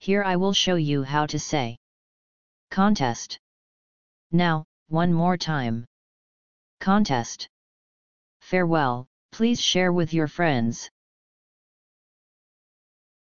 Here I will show you how to say contest. Now, one more time. Contest. Farewell, please share with your friends.